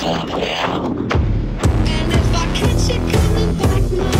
for real. And if I catch you coming back now.